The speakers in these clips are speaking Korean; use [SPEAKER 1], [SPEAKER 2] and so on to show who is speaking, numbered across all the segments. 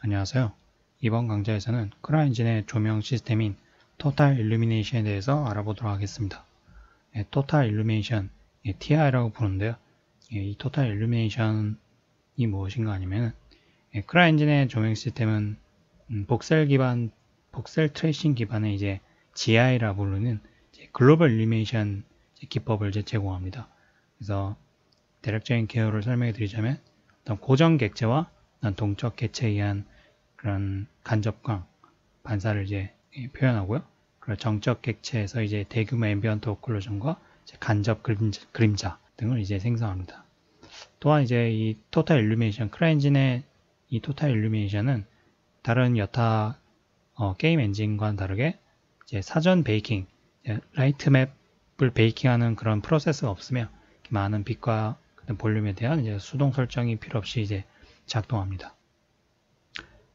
[SPEAKER 1] 안녕하세요. 이번 강좌에서는 크라이엔진의 조명 시스템인 Total Illumination에 대해서 알아보도록 하겠습니다. 예, Total Illumination, 예, TI라고 부르는데요. 예, 이 Total Illumination이 무엇인가 하냐면 예, 크라이엔진의 조명 시스템은 음, voxel 기반, voxel tracing 기반의 이제 GI라 부르는 global illumination 기법을 이제 제공합니다. 그래서 대략적인 개요를 설명해 드리자면 고정 객체와 동적 객체에 의한 그런 간접광 반사를 이제 표현하고요. 그리고 정적 객체에서 이제 대규모 ambient occlusion과 간접 그림자, 그림자, 등을 이제 생성합니다. 또한 이제 이 Total Illumination 크라이엔진의 이 Total Illumination은 다른 여타 어, 게임 엔진과는 다르게 이제 사전 베이킹, light map을 baking하는 그런 프로세스가 없으며 많은 빛과 볼륨에 대한 이제 수동 설정이 필요 없이 이제 작동합니다.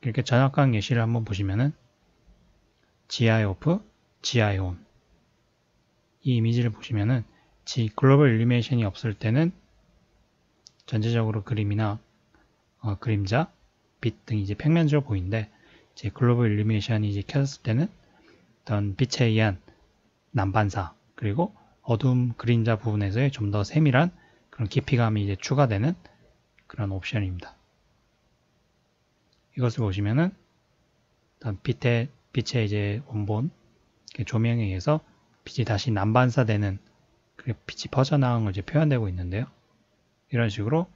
[SPEAKER 1] 이렇게 전역광 예시를 한번 보시면은 GI off, GI on. 이 이미지를 보시면은 G global illumination이 없을 때는 전체적으로 그림이나 어, 그림자, 빛 등이 이제 평면적으로 보이는데 이제 글로벌 일루미네이션이 이제 켜졌을 때는 어떤 빛에 의한 난반사 그리고 어둠 그림자 부분에서의 좀 더 세밀한 그런 깊이감이 이제 추가되는 그런 옵션입니다. 이것을 보시면은 빛의 빛의 이제 원본 조명에 의해서 빛이 다시 난반사되는 빛이 퍼져나온 걸 이제 표현되고 있는데요. 이런 식으로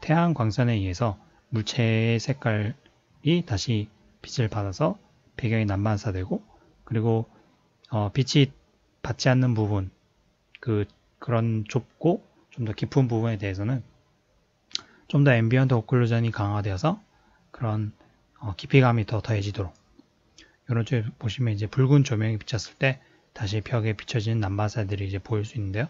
[SPEAKER 1] 태양 광선에 의해서 물체의 색깔이 다시 빛을 받아서 배경이 난반사되고 그리고 어, 빛이 받지 않는 부분 그 그런 좁고 좀 더 깊은 부분에 대해서는 좀 더 ambient occlusion이 강화되어서 그런 어, 깊이감이 더 더해지도록 이런 쪽에 보시면 이제 붉은 조명이 비쳤을 때 다시 벽에 비춰지는 난반사들이 이제 보일 수 있는데요.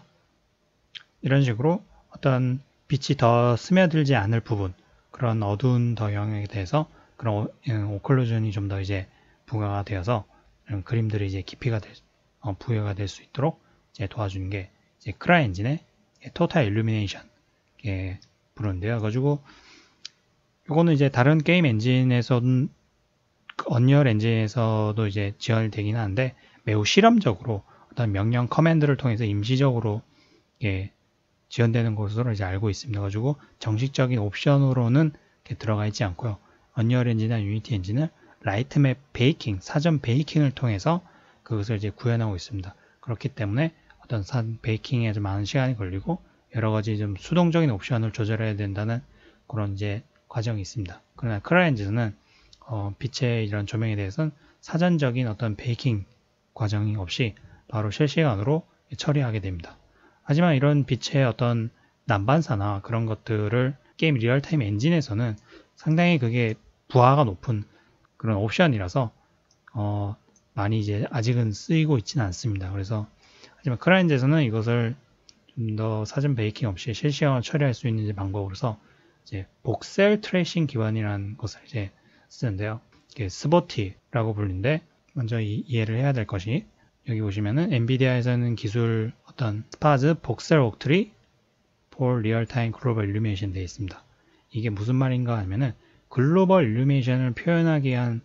[SPEAKER 1] 이런 식으로 어떤 빛이 더 스며들지 않을 부분 그런 어두운 더 영역에 대해서 그런 occlusion이 좀 더 이제 부과가 되어서 이런 그림들이 이제 깊이가 될, 어, 부여가 될 수 있도록 이제 도와주는 게 이제 크라이엔진의 Total Illumination 부르는데요. 가지고 이거는 이제 다른 게임 엔진에서는 언리얼 엔진에서도 이제 지원이 되긴 하는데 매우 실험적으로 어떤 명령 커맨드를 통해서 임시적으로 예, 지원되는 것으로 이제 알고 있습니다. 가지고 정식적인 옵션으로는 들어가 있지 않고요. 언리얼 엔진이나 유니티 엔진은 light map baking, 사전 baking을 통해서 그것을 이제 구현하고 있습니다. 그렇기 때문에 어떤 사전 baking에 좀 많은 시간이 걸리고 여러 가지 좀 수동적인 옵션을 조절해야 된다는 그런 이제 과정이 있습니다. 그러나 크라이엔진은 어, 빛의 이런 조명에 대해서는 사전적인 어떤 베이킹 과정이 없이 바로 실시간으로 처리하게 됩니다. 하지만 이런 빛의 어떤 난반사나 그런 것들을 게임 real-time 엔진에서는 상당히 그게 부하가 높은 그런 옵션이라서 어, 많이 이제 아직은 쓰이고 있지는 않습니다. 그래서 하지만 크라이엔진에서는 이것을 좀 더 사전 베이킹 없이 실시간으로 처리할 수 있는 방법으로서 이제 voxel tracing 기반이라는 것을 이제 쓰는데요. 이게 SVOTI라고 불리는데 먼저 이, 이해를 해야 될 것이 여기 보시면은 엔비디아에서는 기술 어떤 sparse voxel octree for real-time global illumination 되어 있습니다. 이게 무슨 말인가 하면은 global illumination을 표현하기 위한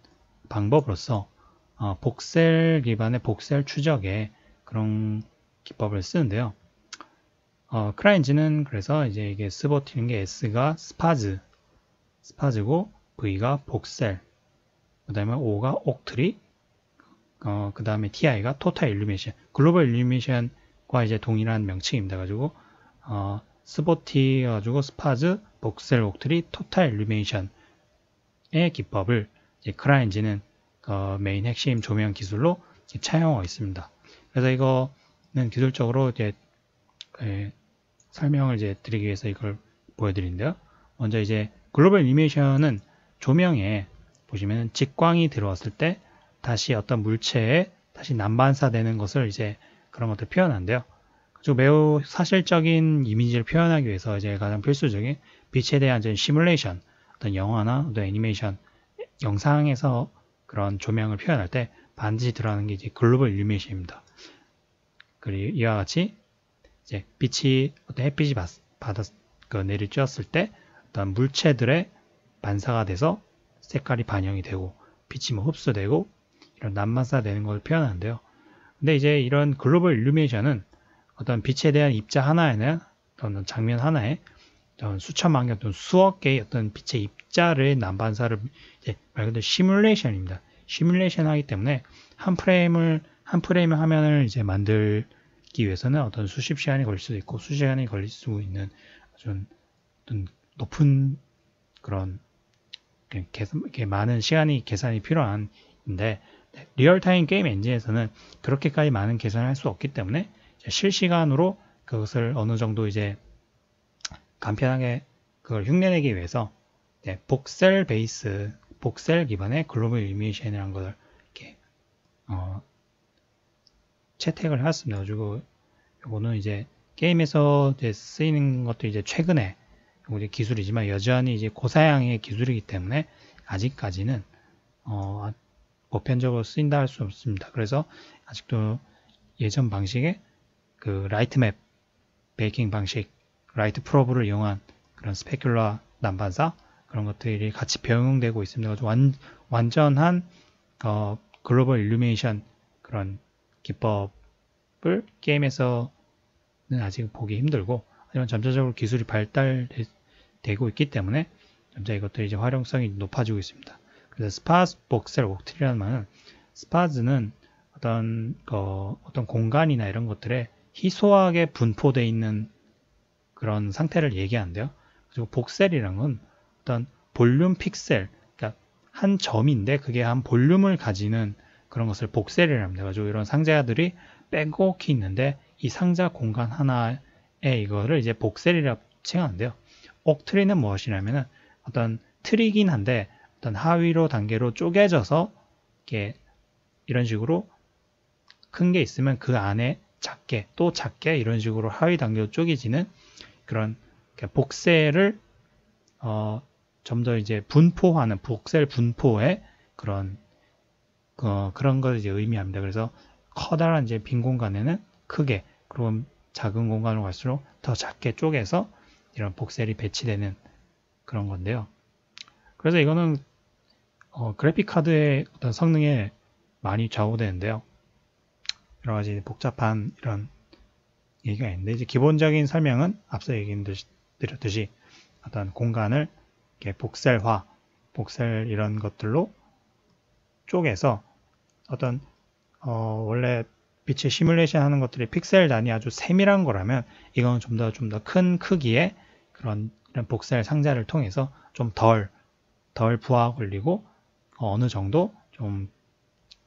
[SPEAKER 1] 방법으로서 어, voxel 기반의 voxel 추적에 그런 기법을 쓰는데요. 어, CryEngine은 그래서 이제 이게 SVOTI는 게 S가 sparse, sparse고 V가 voxel, 그 다음에 O가 octree, 어, 그 다음에 TI가 total illumination, global illumination과 이제 동일한 명칭입니다. 가지고 어, SVOTI 가지고 sparse, voxel, octree, total illumination의 기법을 이제 CryEngine은 어, 메인 핵심 조명 기술로 차용하고 있습니다. 그래서 이거는 기술적으로 이제 예, 설명을 이제 드리기 위해서 이걸 보여드린데요. 먼저 이제 글로벌 이미션은 조명에 보시면 직광이 들어왔을 때 다시 어떤 물체에 다시 난반사되는 것을 이제 그런 것들 표현한대요. 그리고 매우 사실적인 이미지를 표현하기 위해서 이제 가장 필수적인 빛에 대한 시뮬레이션, 어떤 영화나 어떤 애니메이션, 영상에서 그런 조명을 표현할 때 반드시 들어가는 게 이제 글로벌 일루미네션입니다. 그리고 이와 같이 이제 빛이 어떤 햇빛이 받, 받았 그 내리 쬐었을 때 어떤 물체들의 반사가 돼서 색깔이 반영이 되고 빛이 뭐 흡수되고 이런 난반사 되는 걸 표현하는데요. 근데 이제 이런 글로벌 일루미네이션은 어떤 빛에 대한 입자 하나에는 어떤 장면 하나에 어떤 수천만 개 또는 수억 개의 어떤 빛의 입자를 난반사를 이제 말 그대로 시뮬레이션입니다. 시뮬레이션 하기 때문에 한 프레임을 한 프레임 화면을 이제 만들 기 위해서는 어떤 수십 시간이 걸릴 수도 있고 수십 시간이 걸릴 수 있는 어떤 높은 그런 계산, 많은 시간이 계산이 필요한인데 real-time 게임 엔진에서는 그렇게까지 많은 계산을 할 수 없기 때문에 실시간으로 그것을 어느 정도 이제 간편하게 그걸 흉내내기 위해서 네, 복셀 베이스, 복셀 기반의 글로벌 일미네이션이라는 걸 이렇게 어, 채택을 해왔습니다. 가지고 이거는 이제 게임에서 이제 쓰이는 것도 이제 최근에 이제 기술이지만 여전히 이제 고사양의 기술이기 때문에 아직까지는 어, 보편적으로 쓰인다 할 수 없습니다. 그래서 아직도 예전 방식의 그 lightmap baking 방식, light probe를 이용한 그런 specular 난반사 그런 것들이 같이 병용되고 있습니다. 완, 완전한 어, global illumination 그런 기법을 게임에서는 아직 보기 힘들고 하지만 점차적으로 기술이 발달되고 있기 때문에 점차 이것들이 이제 활용성이 높아지고 있습니다. 그래서 sparse voxel octree라는 말은 sparse는 어떤 어, 어떤 공간이나 이런 것들에 희소하게 분포되어 있는 그런 상태를 얘기하는데요. 그리고 voxel이란 건 어떤 볼륨 픽셀, 그러니까 한 점인데 그게 한 볼륨을 가지는 그런 것을 voxel이라고 합니다. 가지고 이런 상자들이 빼곡히 있는데 이 상자 공간 하나에 이거를 이제 복셀이라고 칭하는데요. 옥트리는 무엇이냐면은 어떤 트리긴 한데 어떤 하위로 단계로 쪼개져서 이렇게 이런 식으로 큰 게 있으면 그 안에 작게 또 작게 이런 식으로 하위 단계로 쪼개지는 그런 복셀을 어, 좀 더 이제 분포하는 복셀 분포의 그런 어, 그런 걸 이제 의미합니다. 그래서 커다란 이제 빈 공간에는 크게 그리고 작은 공간으로 갈수록 더 작게 쪼개서 이런 복셀이 배치되는 그런 건데요. 그래서 이거는 어, 그래픽 카드의 어떤 성능에 많이 좌우되는데요. 여러 가지 복잡한 이런 얘기가 있는데 이제 기본적인 설명은 앞서 얘기 드렸듯이 어떤 공간을 복셀화, 복셀 이런 것들로 쪼개서 어떤 어, 원래 빛의 시뮬레이션 하는 것들이 픽셀 단위 아주 세밀한 거라면 이건 좀 더 좀 더 큰 크기의 그런 이런 복셀 상자를 통해서 좀덜덜 부하 걸리고 어느 정도 좀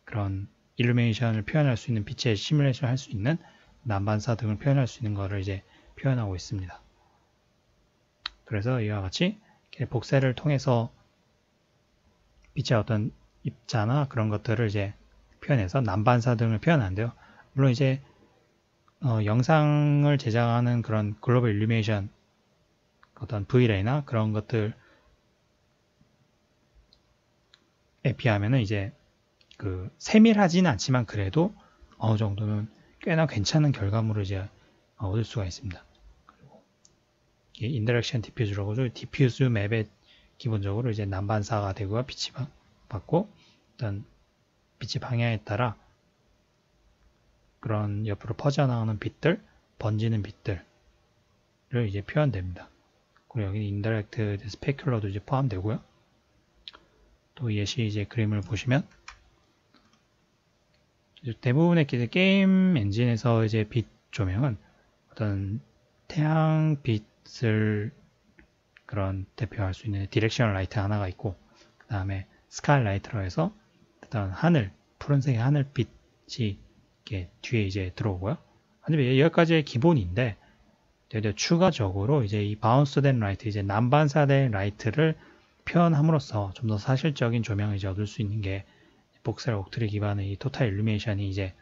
[SPEAKER 1] 그런 일루미네이션을 표현할 수 있는 빛의 시뮬레이션을 할 수 있는 난반사 등을 표현할 수 있는 것을 이제 표현하고 있습니다. 그래서 이와 같이 복셀을 통해서 빛의 어떤 입자나 그런 것들을 이제 표현해서 난반사 등을 표현하는데요. 물론 이제 어, 영상을 제작하는 그런 글로벌 일루미네이션 어떤 V레이나 그런 것들 에 비하면은 이제 그 세밀하지는 않지만 그래도 어느 정도는 꽤나 괜찮은 결과물을 이제 얻을 수가 있습니다. 그리고 indirect diffuse라고 하죠. diffuse map에 기본적으로 이제 난반사가 되고 빛이 받고 어떤 빛의 방향에 따라 그런 옆으로 퍼져나오는 빛들, 번지는 빛들을 이제 표현됩니다. 그리고 여기 indirect specular도 이제 포함되고요. 또 예시 이제 그림을 보시면 대부분의 게임 엔진에서 이제 빛 조명은 어떤 태양 빛을 그런 대표할 수 있는 direction light 하나가 있고 그 다음에 sky light로 해서 어떤 하늘 푸른색의 하늘빛이 이렇게 뒤에 이제 들어오고요. 하지만 여기까지의 기본인데 추가적으로 이제 이 bounce된 light 이제 난반사된 light를 표현함으로써 좀 더 사실적인 조명을 이제 얻을 수 있는 게 voxel octree 기반의 이 total illumination이 이제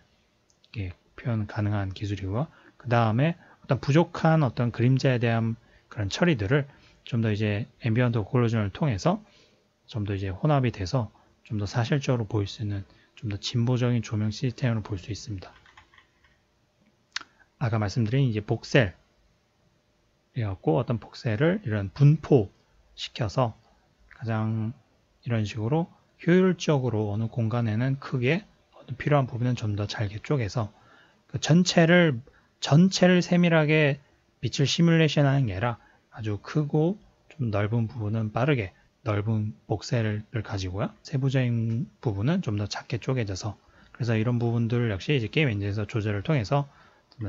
[SPEAKER 1] 표현 가능한 기술이고요. 그 다음에 어떤 부족한 어떤 그림자에 대한 그런 처리들을 좀 더 이제 ambient occlusion을 통해서 좀 더 이제 혼합이 돼서 좀 더 사실적으로 보일 수 있는 좀 더 진보적인 조명 시스템으로 볼 수 있습니다. 아까 말씀드린 이제 voxel 이래갖고 어떤 voxel을 이런 분포 시켜서 가장 이런 식으로 효율적으로 어느 공간에는 크게 필요한 부분은 좀 더 잘게 쪼개서 그 전체를 전체를 세밀하게 빛을 시뮬레이션 하는 게 아니라 아주 크고 좀 넓은 부분은 빠르게 넓은 복셀을 가지고요. 세부적인 부분은 좀 더 작게 쪼개져서 그래서 이런 부분들 역시 이제 게임 엔진에서 조절을 통해서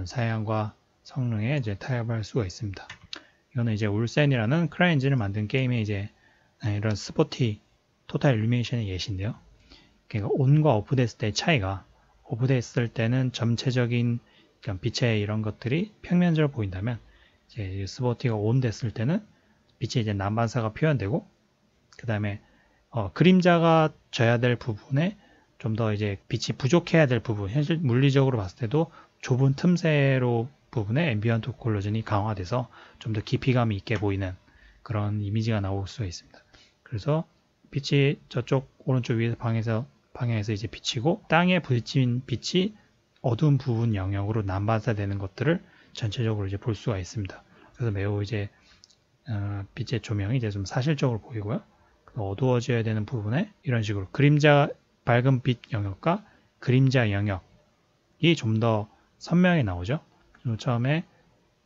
[SPEAKER 1] 사양과 성능에 이제 타협할 수가 있습니다. 이거는 이제 Wolcen이라는 CryEngine을 만든 게임의 이제 이런 SVOTI total illumination의 예시인데요. 그러니까 on과 off 됐을 때의 차이가 off 됐을 때는 전체적인 빛의 이런 것들이 평면적으로 보인다면 이제 SVOTI가 on 됐을 때는 빛의 이제 난반사가 표현되고 그 다음에 어, 그림자가 져야 될 부분에 좀 더 이제 빛이 부족해야 될 부분 현실 물리적으로 봤을 때도 좁은 틈새로 부분에 ambient occlusion이 강화돼서 좀 더 깊이감이 있게 보이는 그런 이미지가 나올 수가 있습니다. 그래서 빛이 저쪽 오른쪽 위에서 방에서 방향에서 이제 비치고 땅에 부딪힌 빛이 어두운 부분 영역으로 난반사되는 것들을 전체적으로 이제 볼 수가 있습니다. 그래서 매우 이제 어, 빛의 조명이 이제 좀 사실적으로 보이고요. 어두워져야 되는 부분에 이런 식으로 그림자 밝은 빛 영역과 그림자 영역이 좀 더 선명히 나오죠. 처음에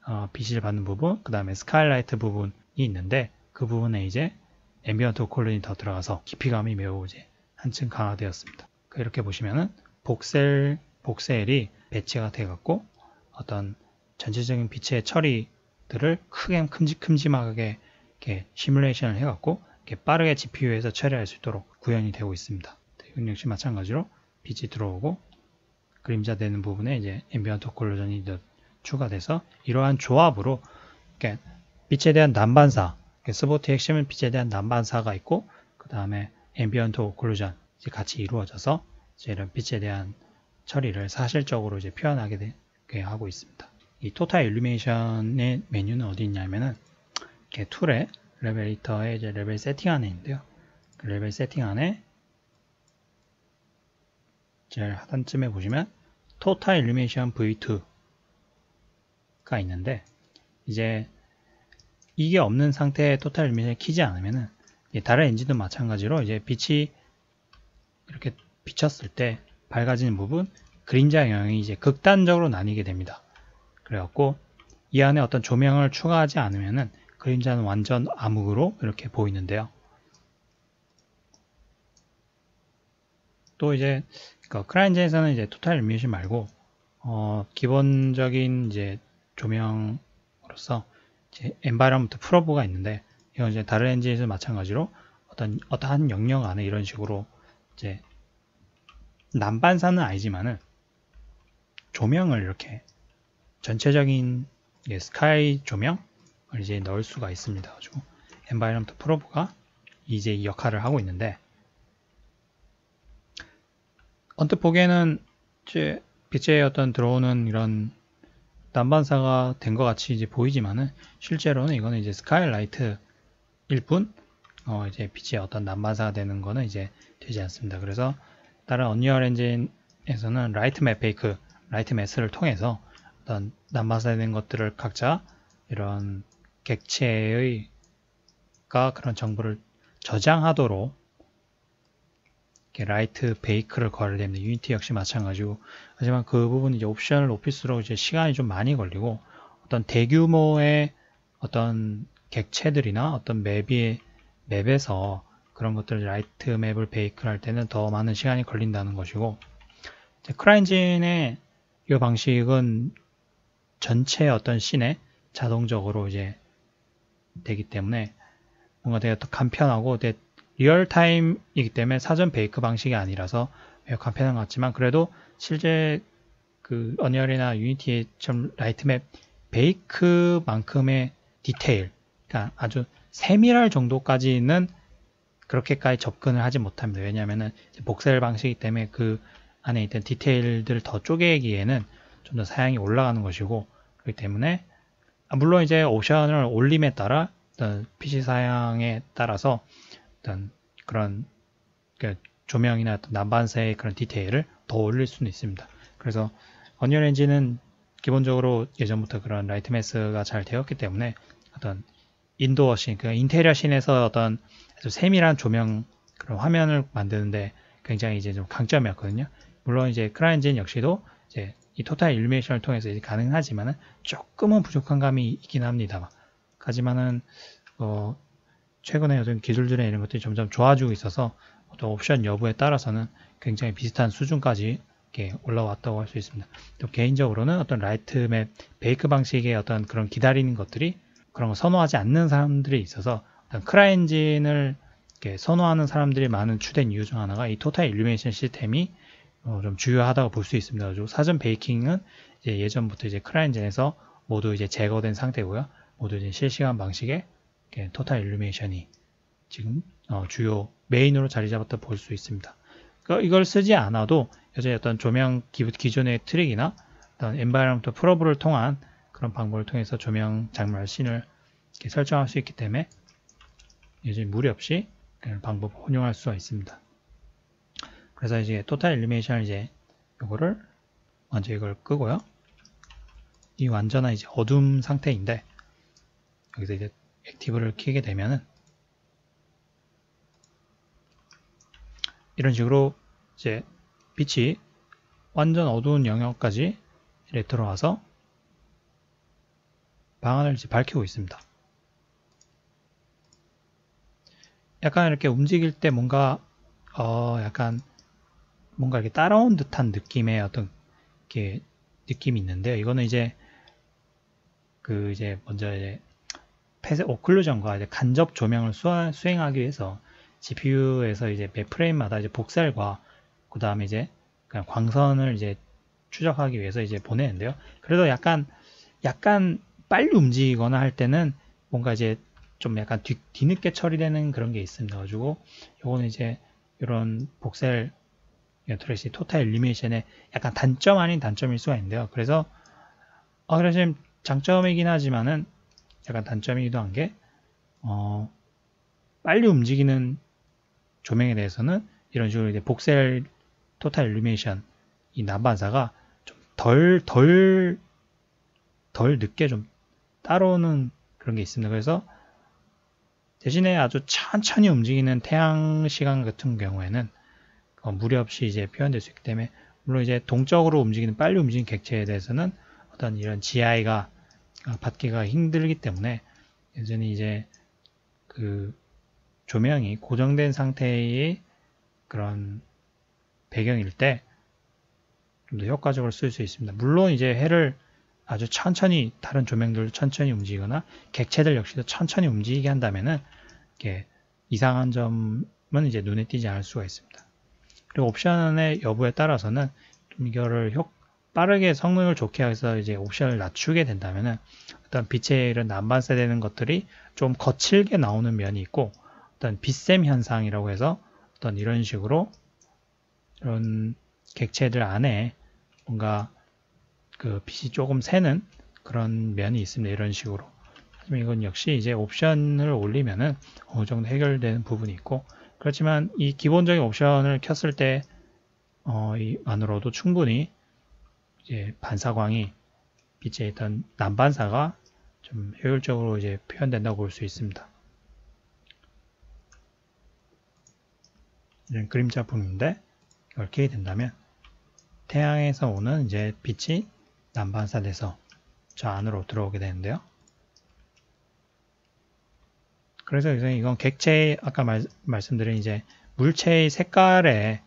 [SPEAKER 1] 어, 빛을 받는 부분, 그 다음에 skylight 부분이 있는데 그 부분에 이제 ambient occlusion이 더 들어가서 깊이감이 매우 이제 한층 강화되었습니다. 이렇게 보시면은 voxel voxel이 배치가 되었고 어떤 전체적인 빛의 처리들을 크게 큼직큼직하게 이렇게 시뮬레이션을 해갖고 빠르게 GPU에서 처리할 수 있도록 구현이 되고 있습니다. 이건 역시 마찬가지로 빛이 들어오고 그림자 되는 부분에 이제 ambient occlusion이 추가돼서 이러한 조합으로 빛에 대한 난반사 SVOTI 핵심은 빛에 대한 난반사가 있고 그 다음에 ambient occlusion 같이 이루어져서 이런 빛에 대한 처리를 사실적으로 이제 표현하게 되게 하고 있습니다. 이 total illumination의 메뉴는 어디 있냐면은 이렇게 툴에 레벨 에디터에 이제 레벨 세팅 안에 있는데요. 그 레벨 세팅 안에 제일 하단쯤에 보시면 Total Illumination V2 가 있는데 이제 이게 없는 상태의 Total Illumination을 키지 않으면은 다른 엔진도 마찬가지로 이제 빛이 이렇게 비쳤을 때 밝아지는 부분 그림자 영역이 이제 극단적으로 나뉘게 됩니다. 그래갖고 이 안에 어떤 조명을 추가하지 않으면은 그림자는 완전 암흑으로 이렇게 보이는데요. 또 이제 그 CryEngine에서는 이제 Total Illumination 말고 어 기본적인 이제 조명으로서 이제 environment probe가 있는데 이건 이제 다른 엔진에서 마찬가지로 어떤 어떠한 영역 안에 이런 식으로 이제 난반사는 아니지만은 조명을 이렇게 전체적인 sky 조명을 이제 넣을 수가 있습니다. 가지고 environment probe가 이제 이 역할을 하고 있는데 언뜻 보기에는 이제 빛에 어떤 들어오는 이런 난반사가 된 것 같이 이제 보이지만은 실제로는 이거는 이제 skylight일 뿐 어, 이제 빛이 어떤 난반사가 되는 거는 이제 되지 않습니다. 그래서 다른 Unreal Engine에서는 light map bake, Lightmass를 통해서 어떤 난반사된 것들을 각자 이런 객체의 가 그런 정보를 저장하도록 light bake를 걸어야 됩니다. Unity 역시 마찬가지고 하지만 그 부분 이제 옵션을 높일수록 이제 시간이 좀 많이 걸리고 어떤 대규모의 어떤 객체들이나 어떤 맵이 맵에서 그런 것들 light map을 bake를 할 때는 더 많은 시간이 걸린다는 것이고 CryEngine의 이 방식은 전체 어떤 씬에 자동적으로 이제 되기 때문에 뭔가 되게 더 간편하고 되게 real-time이기 때문에 사전 bake 방식이 아니라서 매우 간편한 것 같지만 그래도 실제 그 Unreal이나 Unity의 좀 light map bake만큼의 디테일, 그러니까 아주 세밀할 정도까지는 그렇게까지 접근을 하지 못합니다. 왜냐하면 voxel 방식이기 때문에 그 안에 있던 디테일들을 더 쪼개기에는 좀 더 사양이 올라가는 것이고 그렇기 때문에 아, 물론 이제 옵션을 올림에 따라 PC 사양에 따라서 어떤 그런 그러니까 조명이나 어떤 난반사의 그런 디테일을 더 올릴 수는 있습니다. 그래서 Unreal Engine은 기본적으로 예전부터 그런 Lightmass가 잘 되었기 때문에 어떤 indoor 씬, 그 인테리어 씬에서 어떤 아주 세밀한 조명 그런 화면을 만드는데 굉장히 이제 좀 강점이었거든요. 물론 이제 CryEngine 역시도 이제 이 Total Illumination을 통해서 가능하지만은 조금은 부족한 감이 있긴 합니다. 하지만은 어 최근에 어떤 기술들의 이런 것들이 점점 좋아지고 있어서 어떤 옵션 여부에 따라서는 굉장히 비슷한 수준까지 올라왔다고 할 수 있습니다. 또 개인적으로는 어떤 light map bake 방식의 어떤 그런 기다리는 것들이 그런 거 선호하지 않는 사람들이 있어서 CryEngine을 선호하는 사람들이 많은 주된 이유 중 하나가 이 Total Illumination 시스템이 어 좀 주요하다고 볼 수 있습니다. 그리고 사전 baking은 이제 예전부터 이제 CryEngine에서 모두 이제 제거된 상태고요. 모두 이제 실시간 방식의 Total Illumination이 지금 어 주요 메인으로 자리 잡았다 볼 수 있습니다. 그러니까 이걸 쓰지 않아도 여전히 어떤 조명 기존의 트릭이나 어떤 environment probe를 통한 그런 방법을 통해서 조명 장면 씬을 설정할 수 있기 때문에 여전히 무리 없이 방법을 혼용할 수가 있습니다. 그래서 이제 Total Illumination을 이제 요거를 먼저 이걸 끄고요. 이 완전한 이제 어둠 상태인데 여기서 이제 액티브를 키게 되면은 이런 식으로 이제 빛이 완전 어두운 영역까지 이렇게 들어와서 방안을 이제 밝히고 있습니다. 약간 이렇게 움직일 때 뭔가 어 약간 뭔가 이렇게 따라온 듯한 느낌의 어떤 이렇게 느낌이 있는데요. 이거는 이제 그 이제 먼저 이제 폐쇄 오클루전과 이제 간접 조명을 수행하기 위해서 GPU에서 이제 매 프레임마다 이제 복셀과 그 다음에 이제 그냥 광선을 이제 추적하기 위해서 이제 보내는데요. 그래도 약간 약간 빨리 움직이거나 할 때는 뭔가 이제 좀 약간 뒤, 뒤늦게 처리되는 그런 게 있습니다. 가지고 요거는 이제 이런 복셀 트레시 토탈 일리미네이션의 약간 단점 아닌 단점일 수가 있는데요. 그래서 어, 그래서 장점이긴 하지만은 약간 단점이기도 한 게 어, 빨리 움직이는 조명에 대해서는 이런 식으로 이제 복셀 토탈 일루미네이션 이 난반사가 좀 덜 덜 덜 늦게 좀 따라오는 그런 게 있습니다. 그래서 대신에 아주 천천히 움직이는 태양 시간 같은 경우에는 어, 무리 없이 이제 표현될 수 있기 때문에 물론 이제 동적으로 움직이는 빨리 움직이는 객체에 대해서는 어떤 이런 GI가 어, 받기가 힘들기 때문에 여전히 이제 그 조명이 고정된 상태의 그런 배경일 때 좀 더 효과적으로 쓸 수 있습니다. 물론 이제 해를 아주 천천히 다른 조명들 천천히 움직이거나 객체들 역시도 천천히 움직이게 한다면은 이렇게 이상한 점은 이제 눈에 띄지 않을 수가 있습니다. 그리고 옵션의 여부에 따라서는 좀 이거를 효, 빠르게 성능을 좋게 해서 이제 옵션을 낮추게 된다면은 어떤 빛의 이런 난반사되는 것들이 좀 거칠게 나오는 면이 있고 어떤 빛샘 현상이라고 해서 어떤 이런 식으로 이런 객체들 안에 뭔가 그 빛이 조금 새는 그런 면이 있습니다. 이런 식으로. 이건 역시 이제 옵션을 올리면은 어느 정도 해결되는 부분이 있고 그렇지만 이 기본적인 옵션을 켰을 때 어, 이만으로도 충분히 이제 반사광이 빛에 있던 난반사가 좀 효율적으로 이제 표현된다고 볼 수 있습니다. 이런 그림자품인데 이걸 키게 된다면 태양에서 오는 이제 빛이 난반사돼서 저 안으로 들어오게 되는데요. 그래서 이건 객체의 아까 말, 말씀드린 이제 물체의 색깔을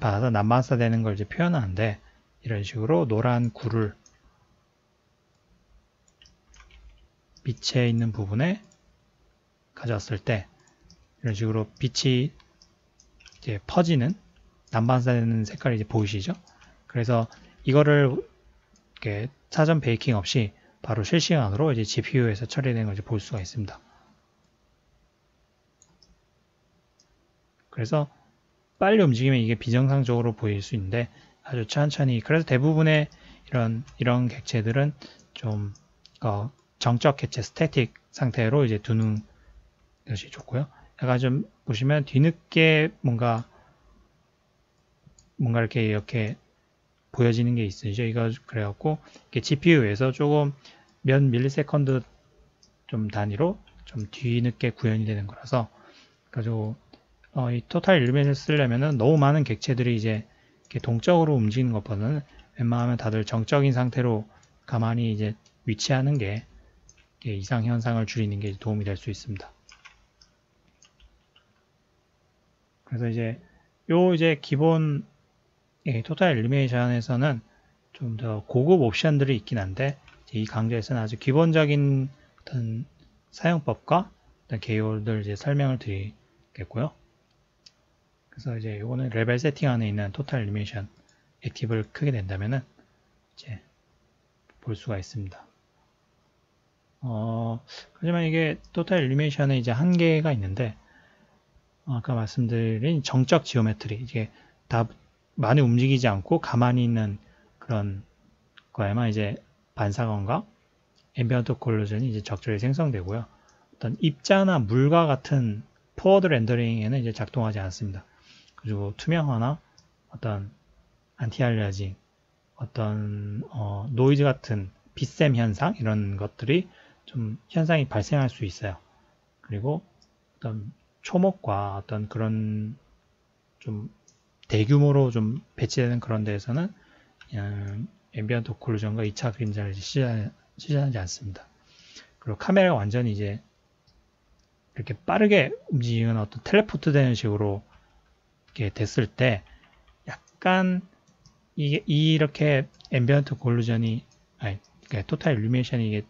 [SPEAKER 1] 받아서 난반사 되는 걸 이제 표현하는데 이런 식으로 노란 구를 빛에 있는 부분에 가져왔을 때 이런 식으로 빛이 이제 퍼지는 난반사되는 색깔이 이제 보이시죠? 그래서 이거를 이렇게 사전 베이킹 없이 바로 실시간으로 이제 GPU에서 처리되는 걸 볼 수가 있습니다. 그래서 빨리 움직이면 이게 비정상적으로 보일 수 있는데 아주 천천히 그래서 대부분의 이런 이런 객체들은 좀 어, 정적 객체 static 상태로 이제 두는 것이 좋고요. 약간 좀 보시면 뒤늦게 뭔가 뭔가 이렇게 이렇게 보여지는 게 있으시죠. 이거 그래갖고 GPU에서 조금 몇 millisecond 좀 단위로 좀 뒤늦게 구현이 되는 거라서 가지고 어, 이 Total Illumination을 쓰려면은 너무 많은 객체들이 이제 동적으로 움직이는 것보다는 웬만하면 다들 정적인 상태로 가만히 이제 위치하는 게 이상 현상을 줄이는 게 도움이 될 수 있습니다. 그래서 이제 요 이제 기본 예, 토탈 일루미네이션에서는 좀 더 고급 옵션들이 있긴 한데 이 강좌에서는 아주 기본적인 어떤 사용법과 어떤 개요들 이제 설명을 드리겠고요. 그래서 이제 이거는 레벨 세팅 안에 있는 Total Illumination active를 켜게 된다면은 이제 볼 수가 있습니다. 어, 하지만 이게 Total Illumination에 이제 한계가 있는데 아까 말씀드린 정적 geometry 이게 다 많이 움직이지 않고 가만히 있는 그런 거에만 이제 반사광과 ambient occlusion이 이제 적절히 생성되고요. 어떤 입자나 물과 같은 forward rendering에는 이제 작동하지 않습니다. 그리고 투명화나 어떤 anti-aliasing, 어떤 어, 노이즈 같은 빛샘 현상 이런 것들이 좀 현상이 발생할 수 있어요. 그리고 어떤 초목과 어떤 그런 좀 대규모로 좀 배치되는 그런 데에서는 ambient occlusion과 2차 그림자를 지원하지 않습니다. 그리고 카메라가 완전히 이제 이렇게 빠르게 움직이는 어떤 텔레포트 되는 식으로 이렇게 됐을 때 약간 이게 이렇게 ambient occlusion이 아니 그러니까 Total Illumination이 이게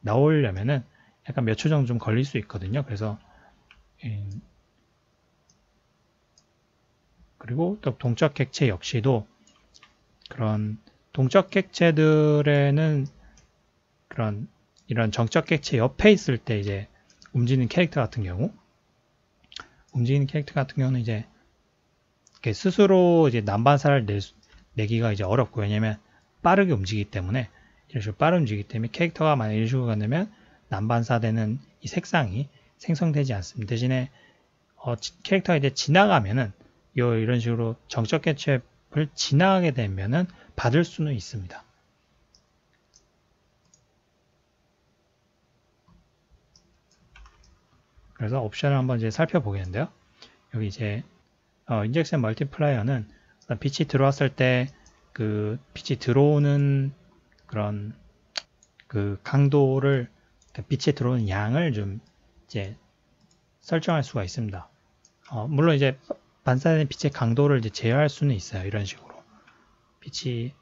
[SPEAKER 1] 나오려면은 약간 몇 초 정도 좀 걸릴 수 있거든요. 그래서 음, 그리고 또 동적 객체 역시도 그런 동적 객체들에는 그런 이런 정적 객체 옆에 있을 때 이제 움직이는 캐릭터 같은 경우 움직이는 캐릭터 같은 경우는 이제 스스로 이제 난반사를 내, 내기가 이제 어렵고 왜냐면 빠르게 움직이기 때문에 이런 식으로 빠르게 움직이기 때문에 캐릭터가 만약 이런 식으로 간다면 난반사되는 이 색상이 생성되지 않습니다. 대신에 어, 캐릭터가 이제 지나가면은 요 이런 식으로 정적 개체를 지나가게 되면은 받을 수는 있습니다. 그래서 옵션을 한번 이제 살펴보겠는데요. 여기 이제 어, injection multiplier는 빛이 들어왔을 때 그 빛이 들어오는 그런 그 강도를 빛이 들어오는 양을 좀 이제 설정할 수가 있습니다. 어, 물론 이제 반사되는 빛의 강도를 이제 제어할 수는 있어요. 이런 식으로 빛이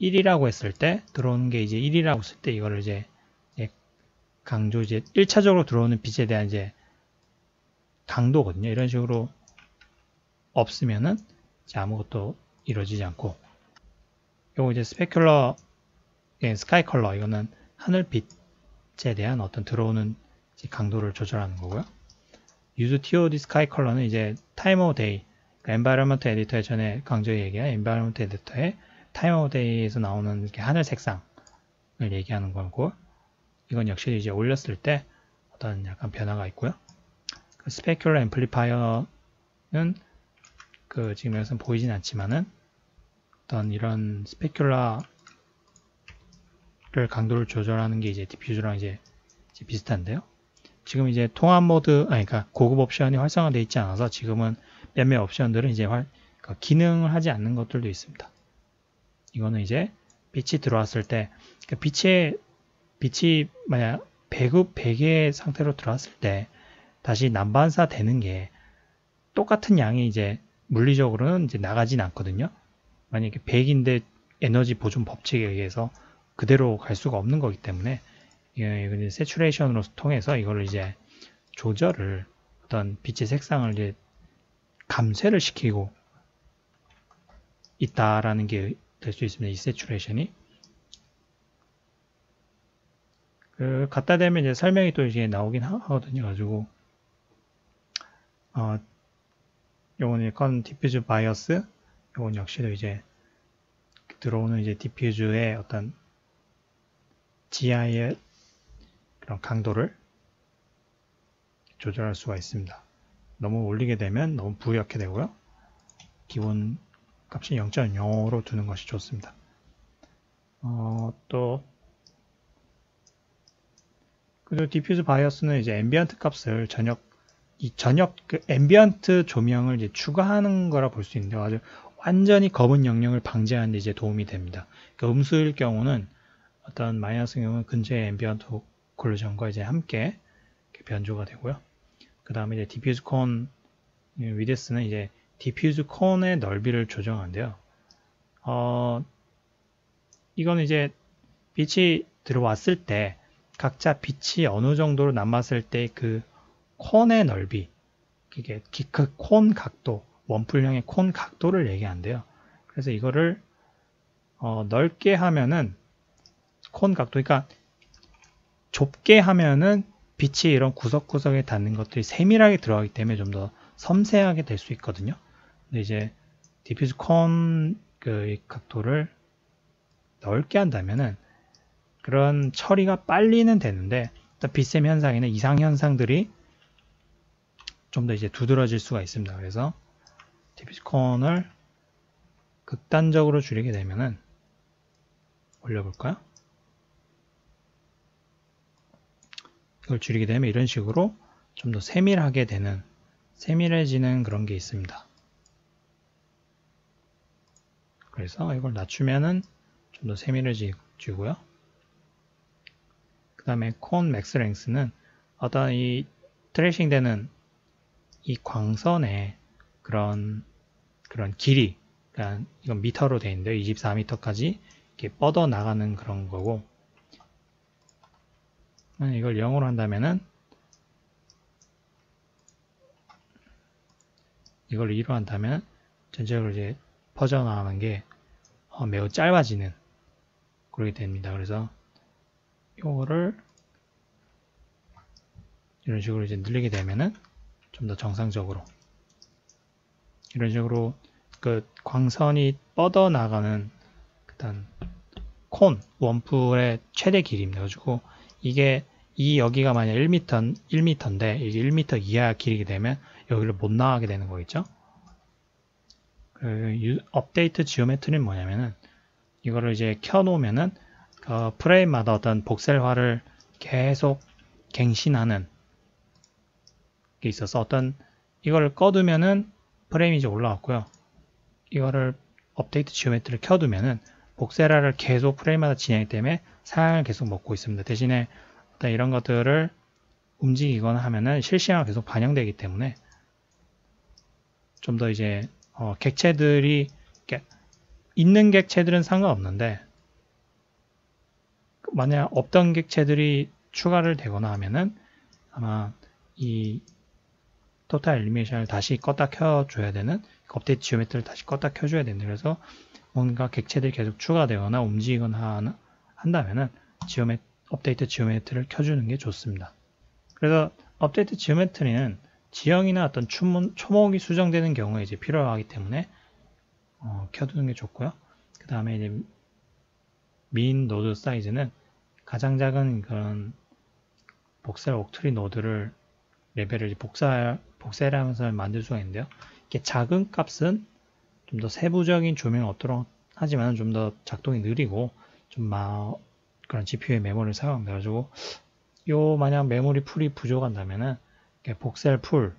[SPEAKER 1] 1이라고 했을 때 들어오는 게 이제 1이라고 했을 때 이거를 이제 강조 이제 1차적으로 들어오는 빛에 대한 이제 강도거든요. 이런 식으로 없으면은 아무것도 이루어지지 않고 요거 이제 스페큘러 예, 스카이 컬러 이거는 하늘빛에 대한 어떤 들어오는 강도를 조절하는 거고요. use TOD sky color는 이제 time of day 그러니까 environment editor에 전에 강조해 얘기한 environment editor의 time of day에서 나오는 이렇게 하늘 색상을 얘기하는 거고 이건 역시 이제 올렸을 때 어떤 약간 변화가 있고요. 그 specular amplifier는 그 지금 여기서 보이진 않지만은 어떤 이런 specular를 강도를 조절하는 게 이제 diffuse랑 이제, 이제 비슷한데요. 지금 이제 통합 모드, 아니, 그러니까 고급 옵션이 활성화되어 있지 않아서 지금은 몇몇 옵션들은 이제 활, 그러니까 기능을 하지 않는 것들도 있습니다. 이거는 이제 빛이 들어왔을 때, 그러니까 빛의, 빛이 만약 배급 배의 상태로 들어왔을 때 다시 난반사 되는 게 똑같은 양이 이제 물리적으로는 이제 나가진 않거든요. 만약에 100인데 에너지 보존 법칙에 의해서 그대로 갈 수가 없는 거기 때문에 이건 세츄레이션으로 통해서 이걸 이제 조절을 어떤 빛의 색상을 이제 감쇄를 시키고 있다라는 게 될 수 있습니다. 이 세츄레이션이 그 갖다 대면 이제 설명이 또 이제 나오긴 하거든요. 가지고 어 요거는 컨 diffuse bias 요건 역시도 이제 들어오는 이제 diffuse의 어떤 GI의 그런 강도를 조절할 수가 있습니다. 너무 올리게 되면 너무 부옇게 되고요. 기본 값이 0.05로 두는 것이 좋습니다. 어, 또 그리고 diffuse bias는 이제 ambient 값을 전역 이 전역 그 ambient 조명을 이제 추가하는 거라 볼 수 있는데 아주 완전히 검은 영역을 방지하는 데 이제 도움이 됩니다. 그러니까 음수일 경우는 어떤 마이너스 경우는 근처의 ambient occlusion과 이제 함께 변조가 되고요. 그 다음에 이제 diffuse cone width는 이제 diffuse cone의 넓이를 조정하는데요. 어, 이거는 이제 빛이 들어왔을 때 각자 빛이 어느 정도로 남았을 때 그 콘의 넓이, 그게 그콘 각도, 원풀형의 콘 각도를 얘기한대요. 그래서 이거를 어, 넓게 하면은 콘 각도, 그러니까 좁게 하면은 빛이 이런 구석구석에 닿는 것들이 세밀하게 들어가기 때문에 좀 더 섬세하게 될 수 있거든요. 근데 이제 diffuse cone 그 각도를 넓게 한다면은 그런 처리가 빨리는 되는데 빛샘 현상이나 이상 현상들이 좀 더 이제 두드러질 수가 있습니다. 그래서 diffuse cone을 극단적으로 줄이게 되면은 올려볼까요? 이걸 줄이게 되면 이런 식으로 좀 더 세밀하게 되는 세밀해지는 그런 게 있습니다. 그래서 이걸 낮추면은 좀 더 세밀해지고요. 그 다음에 cone max length는 어떤 이 tracing 되는 이 광선의 그런 그런 길이 그러니까 이건 미터로 되어 있는데 24미터까지 이렇게 뻗어 나가는 그런 거고 이걸 0으로 한다면은 이걸 2로 한다면 전체적으로 이제 퍼져나가는 게 어, 매우 짧아지는 그렇게 됩니다. 그래서 이거를 이런 식으로 이제 늘리게 되면은 좀 더 정상적으로 이런 식으로 그 광선이 뻗어 나가는 일단 콘 원풀의 최대 길이입니다. 가지고 이게 이 여기가 만약 1m, 1m인데 이게 1m 이하 길이게 되면 여기를 못 나가게 되는 거겠죠. 그 업데이트 지오메트리는 뭐냐면은 이거를 이제 켜놓으면은 그 프레임마다 어떤 복셀화를 계속 갱신하는 게 있어서 어떤 이거를 꺼두면은 프레임이 이제 올라왔고요. 이거를 update geometry를 켜두면은 voxel화를 계속 프레임마다 진행하기 때문에 사양을 계속 먹고 있습니다. 대신에 어떤 이런 것들을 움직이거나 하면은 실시간 계속 반영되기 때문에 좀 더 이제 어, 객체들이 있는 객체들은 상관없는데 만약 없던 객체들이 추가를 되거나 하면은 아마 이 total illumination을 다시 껐다 켜줘야 되는 update geometry를 다시 껐다 켜줘야 되는데 그래서 뭔가 객체들이 계속 추가되거나 움직이거나 한다면은 geome update geometry를 켜주는 게 좋습니다. 그래서 update geometry는 지형이나 어떤 추문, 초목이 수정되는 경우에 이제 필요하기 때문에 어, 켜두는 게 좋고요. 그 다음에 이제 min node size는 가장 작은 그런 voxel octree node를 레벨을 복사, 하면서 만들 수가 있는데요. 이렇게 작은 값은 좀 더 세부적인 조명을 얻도록 하지만 좀 더 작동이 느리고 좀 마, 그런 GPU의 메모리를 사용합니다. 가지고 요 만약 메모리 pool이 부족한다면은 voxel pool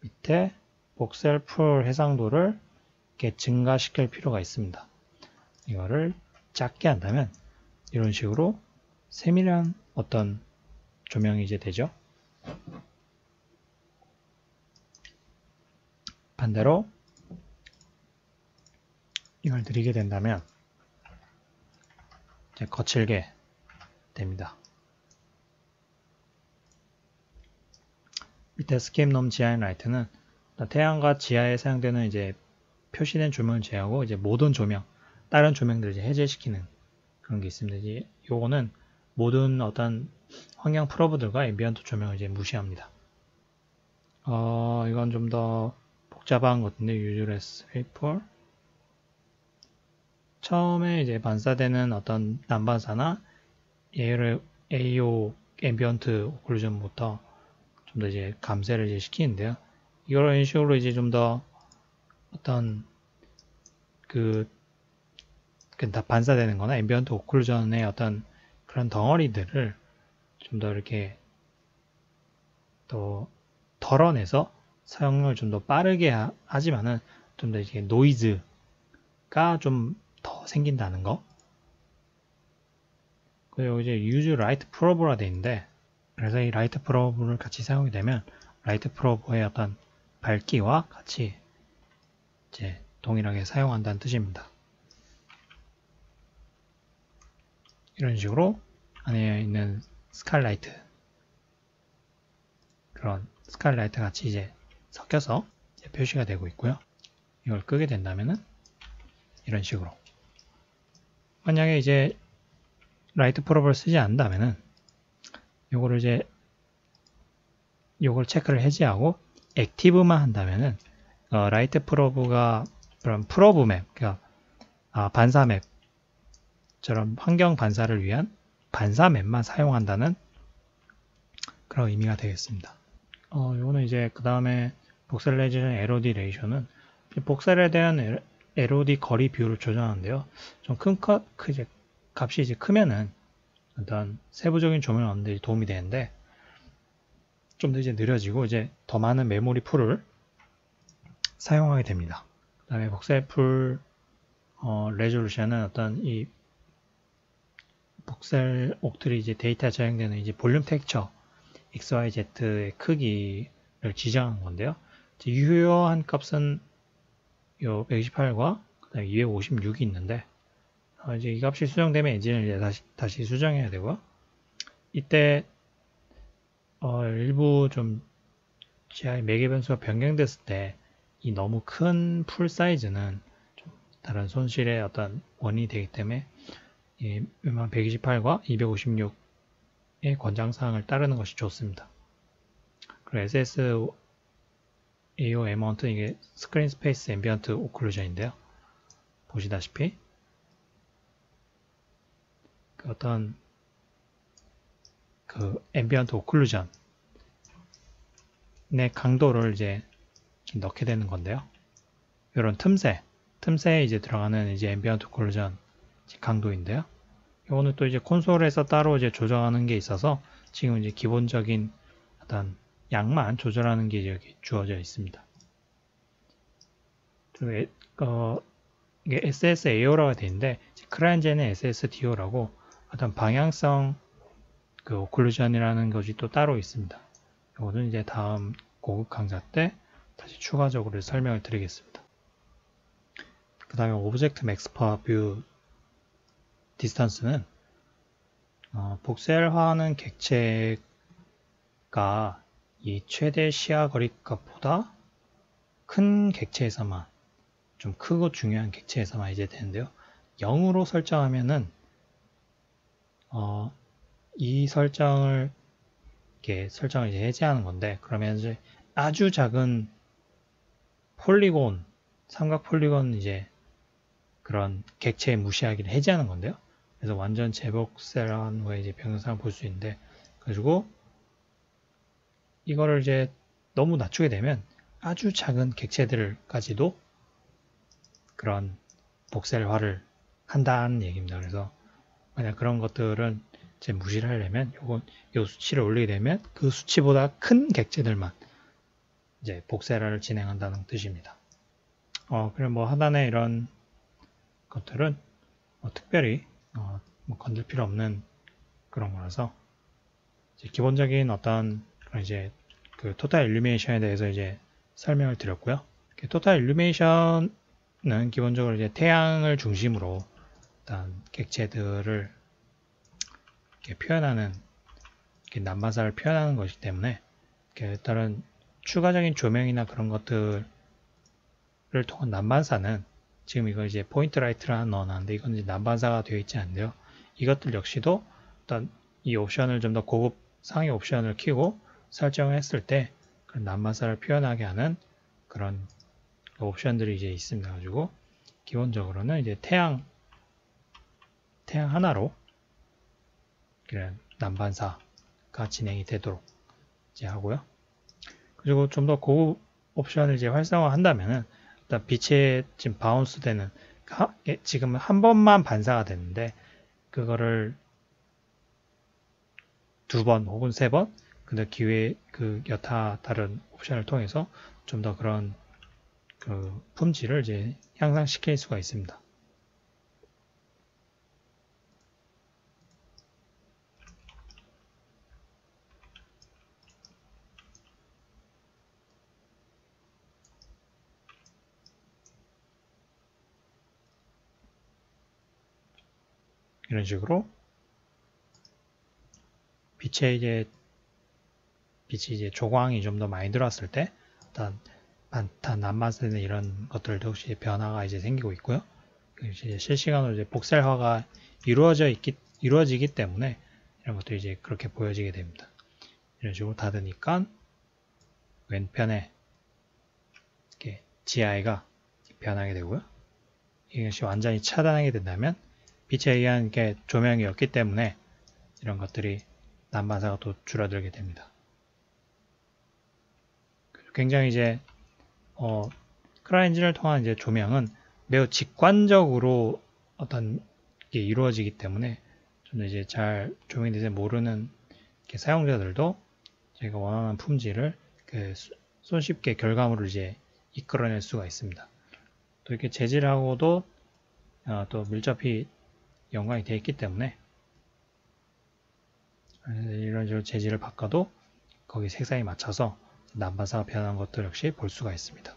[SPEAKER 1] 밑에 voxel pool 해상도를 이렇게 증가시킬 필요가 있습니다. 이거를 작게 한다면 이런 식으로 세밀한 어떤 조명이 이제 되죠. 반대로 이걸 드리게 된다면 이제 거칠게 됩니다. 밑에 스케임 넘 지하인 라이트는 태양과 지하에 사용되는 이제 표시된 조명을 제외하고 이제 모든 조명, 다른 조명들을 이제 해제시키는 그런 게 있습니다. 이제 요거는 모든 어떤 환경 프로브들과 앰비언트 조명을 이제 무시합니다. 어, 이건 좀 더 복잡한 것인데 useless vapor 처음에 이제 반사되는 어떤 난반사나 AO ambient occlusion부터 좀 더 이제 감쇄를 이제 시키는데요. 이런 식으로 이제 좀 더 어떤 그, 그 반사되는 거나 ambient occlusion의 어떤 그런 덩어리들을 좀 더 이렇게 또 덜어내서 사용을 좀 더 빠르게 하, 지만은 좀 더 이게 노이즈가 좀 더 생긴다는 거. 그리고 이제 use light probe가 돼 있는데 그래서 이 light probe를 같이 사용이 되면 light probe의 어떤 밝기와 같이 이제 동일하게 사용한다는 뜻입니다. 이런 식으로 안에 있는 skylight 그런 skylight 같이 이제 섞여서 표시가 되고 있고요. 이걸 끄게 된다면은 이런 식으로 만약에 이제 light probe를 쓰지 않는다면은 요거를 이제 요걸 체크를 해제하고 active만 한다면은 어, light probe가 그런 probe map, 그러니까 아, 반사 map처럼 환경 반사를 위한 반사 map만 사용한다는 그런 의미가 되겠습니다. 어, 요거는 이제 그 다음에 복셀레이션 LOD 레이쇼는 복셀에 대한 LOD 거리 비율을 조정하는데요. 좀 큰 컷, 그 이제 값이 이제 크면은 어떤 세부적인 조명을 얻는 데 도움이 되는데 좀 더 이제 느려지고 이제 더 많은 메모리 pool을 사용하게 됩니다. 그 다음에 voxel pool 어, resolution은 어떤 이 voxel octree 이제 데이터 저장되는 이제 volume texture XYZ의 크기를 지정한 건데요. 유효한 값은 요 128과 그다음에 256이 있는데 어 이제 이 값이 수정되면 엔진을 이제 다시 다시 수정해야 되고요. 이때 어 일부 좀 GI 매개 변수가 변경됐을 때 이 너무 큰 pool size는 좀 다른 손실의 어떤 원인이 되기 때문에 이 128과 256의 권장사항을 따르는 것이 좋습니다. 그리고 SSAO amount 이게 screen space ambient occlusion인데요. 보시다시피 그 어떤 그 ambient occlusion의 강도를 이제 넣게 되는 건데요. 이런 틈새, 틈새에 이제 들어가는 이제 ambient occlusion 강도인데요. 이거는 또 이제 콘솔에서 따로 이제 조정하는 게 있어서 지금 이제 기본적인 어떤 양만 조절하는 게 여기 주어져 있습니다. 어, 이게 SSAO라고 있는데 CryEngine에는 SSDO라고 어떤 방향성 그 occlusion이라는 것이 또 따로 있습니다. 이거는 이제 다음 고급 강좌 때 다시 추가적으로 설명을 드리겠습니다. 그 다음에 objects max view distance는 어, voxel화하는 객체가 이 최대 시야 거리값보다 큰 객체에서만 좀 크고 중요한 객체에서만 이제 되는데요. 0으로 설정하면은 어, 이 설정을 이렇게 설정을 이제 해제하는 건데 그러면 이제 아주 작은 폴리곤 삼각 폴리곤 이제 그런 객체 무시하기를 해제하는 건데요. 그래서 완전 제복셀한 거에 이제 병상을 볼수 있는데 그리고 이거를 이제 너무 낮추게 되면 아주 작은 객체들까지도 그런 복셀화를 한다는 얘기입니다. 그래서 만약 그런 것들은 제 무시를 하려면 요건 요 수치를 올리게 되면 그 수치보다 큰 객체들만 이제 복셀화를 진행한다는 뜻입니다. 어, 그럼 뭐 하단에 이런 것들은 뭐 특별히 어, 뭐 건들 필요 없는 그런 거라서 기본적인 어떤 이제 그 토탈 일루미네이션에 대해서 이제 설명을 드렸고요. 토탈 일루미네이션은 기본적으로 이제 태양을 중심으로 일단 객체들을 이렇게 표현하는 이렇게 난반사를 표현하는 것이기 때문에 다른 추가적인 조명이나 그런 것들을 통한 난반사는 지금 이거 이제 포인트 하나 넣어놨는데 이건 이제 난반사가 되어 있지 않는데요. 이것들 역시도 어떤 이 옵션을 좀 더 고급 상위 옵션을 키고 설정을 했을 때 그런 난반사를 표현하게 하는 그런 옵션들이 이제 있습니다. 가지고 기본적으로는 이제 태양 태양 하나로 이런 난반사가 진행이 되도록 이제 하고요. 그리고 좀 더 고급 옵션을 이제 활성화한다면은 일단 빛에 지금 바운스 되는 예, 지금 한 번만 반사가 되는데 그거를 두 번 혹은 세 번 근데 기회 그 여타 다른 옵션을 통해서 좀 더 그런 그 품질을 이제 향상시킬 수가 있습니다. 이런 식으로 빛에 이제 빛이 이제 조광이 좀 더 많이 들어왔을 때 일단 반타 난마스는 이런 것들도 혹시 변화가 이제 생기고 있고요. 이제 실시간으로 이제 복셀화가 이루어져 있기 이루어지기 때문에 이런 것도 이제 그렇게 보여지게 됩니다. 이런 식으로 닫으니까 왼편에 이렇게 GI가 변하게 되고요. 이것이 완전히 차단하게 된다면 빛에 의한 게 조명이었기 때문에 이런 것들이 난반사가 또 줄어들게 됩니다. 굉장히 이제 어, 크라엔진을 통한 이제 조명은 매우 직관적으로 어떤 게 이루어지기 때문에 좀더 이제 잘 조명에 대해서 모르는 사용자들도 제가 원하는 품질을 그 손쉽게 결과물을 이제 이끌어낼 수가 있습니다. 또 이렇게 재질하고도 어, 또 밀접히 연관이 되어 있기 때문에 이런 식으로 재질을 바꿔도 거기 색상에 맞춰서 난반사가 변한 것들 역시 볼 수가 있습니다.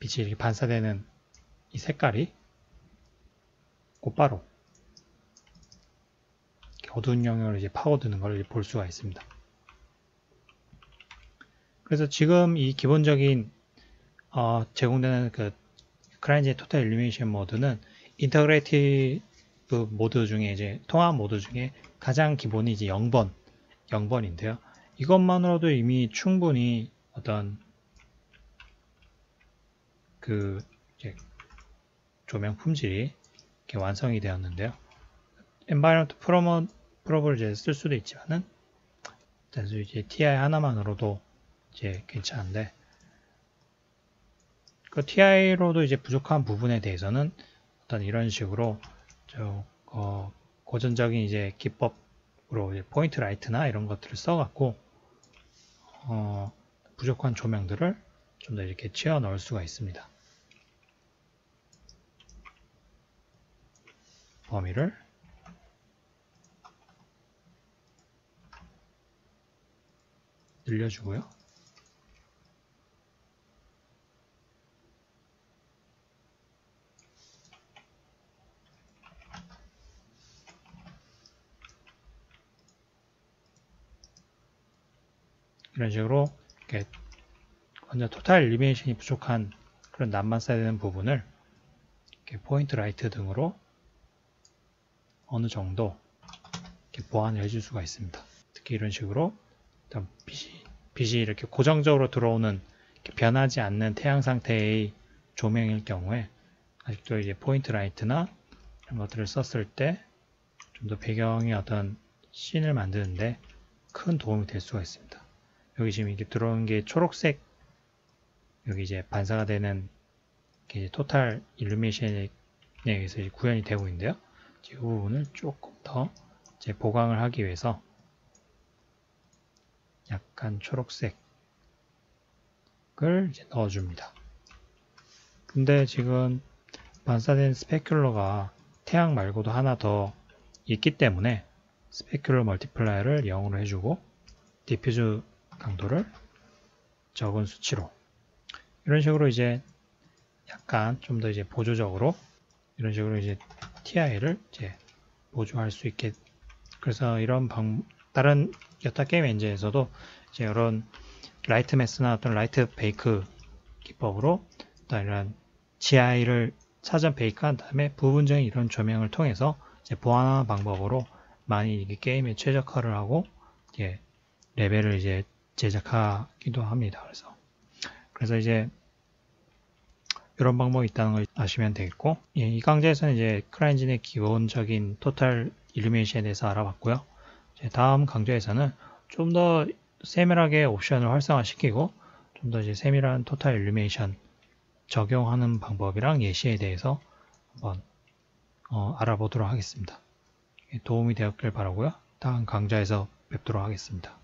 [SPEAKER 1] 빛이 이렇게 반사되는 이 색깔이 곧바로 어두운 영역을 이제 파고드는 걸 볼 수가 있습니다. 그래서 지금 이 기본적인 어, 제공되는 그 CryEngine의 total illumination 모드는 integrative 모드 중에 이제 통합 모드 중에 가장 기본이 이제 0번 0번인데요. 이것만으로도 이미 충분히 어떤 그 조명 품질이 완성이 되었는데요. environment probe를 이제 쓸 수도 있지만은 이제 TI 하나만으로도 이제 괜찮은데 그 TI로도 이제 부족한 부분에 대해서는 어떤 이런 식으로 저 어, 고전적인 이제 기법으로 이제 point light나 이런 것들을 써갖고 어, 부족한 조명들을 좀 더 이렇게 채워 넣을 수가 있습니다. 범위를 늘려주고요. 이런 식으로 이렇게 완전 total illumination이 부족한 그런 난만 써야 되는 부분을 이렇게 point light 등으로 어느 정도 이렇게 보완을 해줄 수가 있습니다. 특히 이런 식으로 빛이, 빛이 이렇게 고정적으로 들어오는 변하지 않는 태양 상태의 조명일 경우에 아직도 이제 point light나 이런 것들을 썼을 때 좀 더 배경의 어떤 씬을 만드는데 큰 도움이 될 수가 있습니다. 여기 지금 이게 들어오는 게 초록색 여기 이제 반사가 되는 게 토탈 일루미네이션에 의해서 구현이 되고 있는데요. 이 부분을 조금 더 이제 보강을 하기 위해서 약간 초록색을 넣어줍니다. 근데 지금 반사된 specular가 태양 말고도 하나 더 있기 때문에 specular multiplier를 0으로 해주고 diffuse 강도를 적은 수치로 이런 식으로 이제 약간 좀 더 이제 보조적으로 이런 식으로 이제 TI를 이제 보조할 수 있게 그래서 이런 방 다른 여타 게임 엔진에서도 이제 이런 Lightmass나 어떤 light bake 기법으로 이런 GI를 사전 베이크한 다음에 부분적인 이런 조명을 통해서 보완하는 방법으로 많이 이게 게임에 최적화를 하고 이제 레벨을 이제 제작하기도 합니다. 그래서 그래서 이제 이런 방법이 있다는 걸 아시면 되겠고 예, 이 강좌에서는 이제 크라인진의 기본적인 토탈 일루미네이션에 대해서 알아봤고요. 다음 강좌에서는 좀 더 세밀하게 옵션을 활성화시키고 좀 더 이제 세밀한 토탈 일루미네이션 적용하는 방법이랑 예시에 대해서 한번 어, 알아보도록 하겠습니다. 도움이 되었길 바라고요. 다음 강좌에서 뵙도록 하겠습니다.